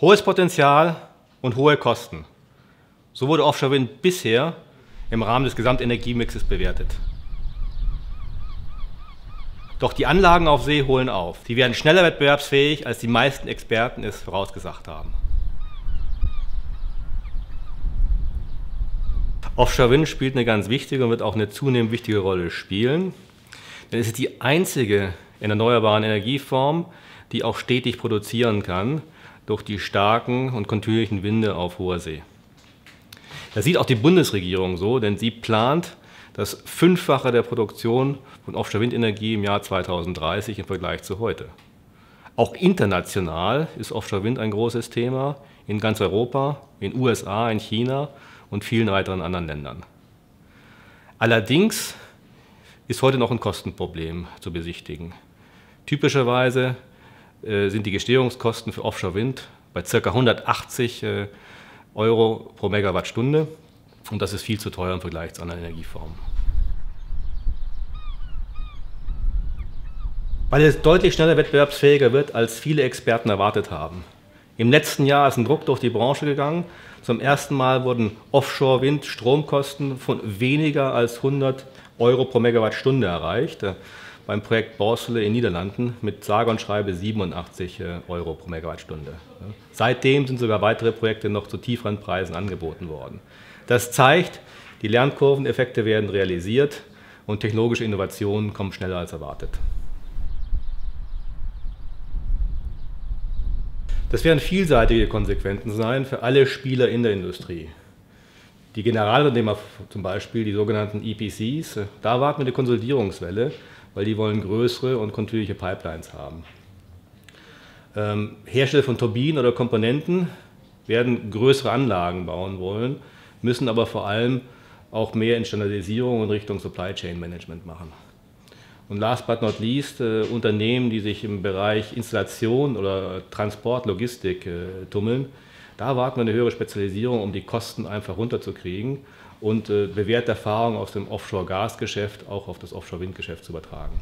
Hohes Potenzial und hohe Kosten. So wurde Offshore Wind bisher im Rahmen des Gesamtenergiemixes bewertet. Doch die Anlagen auf See holen auf. Die werden schneller wettbewerbsfähig, als die meisten Experten es vorausgesagt haben. Offshore Wind spielt eine ganz wichtige und wird auch eine zunehmend wichtige Rolle spielen. Denn es ist die einzige in erneuerbaren Energieform, die auch stetig produzieren kann durch die starken und kontinuierlichen Winde auf hoher See. Das sieht auch die Bundesregierung so, denn sie plant das Fünffache der Produktion von Offshore-Windenergie im Jahr 2030 im Vergleich zu heute. Auch international ist Offshore-Wind ein großes Thema in ganz Europa, in USA, in China und vielen weiteren anderen Ländern. Allerdings ist heute noch ein Kostenproblem zu besichtigen. Typischerweise sind die Gestehungskosten für Offshore-Wind bei ca. 180 äh, Euro pro Megawattstunde und das ist viel zu teuer im Vergleich zu anderen Energieformen. Weil es deutlich schneller wettbewerbsfähiger wird, als viele Experten erwartet haben. Im letzten Jahr ist ein Druck durch die Branche gegangen. Zum ersten Mal wurden Offshore-Wind Stromkosten von weniger als 100 Euro pro Megawattstunde erreicht. Beim Projekt Borsele in Niederlanden mit sage und schreibe 87 äh, Euro pro Megawattstunde. Seitdem sind sogar weitere Projekte noch zu tieferen Preisen angeboten worden. Das zeigt, die Lernkurveneffekte werden realisiert und technologische Innovationen kommen schneller als erwartet. Das werden vielseitige Konsequenzen sein für alle Spieler in der Industrie. Die Generalunternehmer zum Beispiel, die sogenannten EPCs, da warten wir eine Konsolidierungswelle, weil die wollen größere und kontinuierliche Pipelines haben. Ähm, Hersteller von Turbinen oder Komponenten werden größere Anlagen bauen wollen, müssen aber vor allem auch mehr in Standardisierung und Richtung Supply Chain Management machen. Und last but not least, äh, Unternehmen, die sich im Bereich Installation oder Transport, Logistik äh, tummeln, da erwarten wir eine höhere Spezialisierung, um die Kosten einfach runterzukriegen und äh, bewährte Erfahrungen aus dem Offshore-Gasgeschäft auch auf das Offshore-Windgeschäft zu übertragen.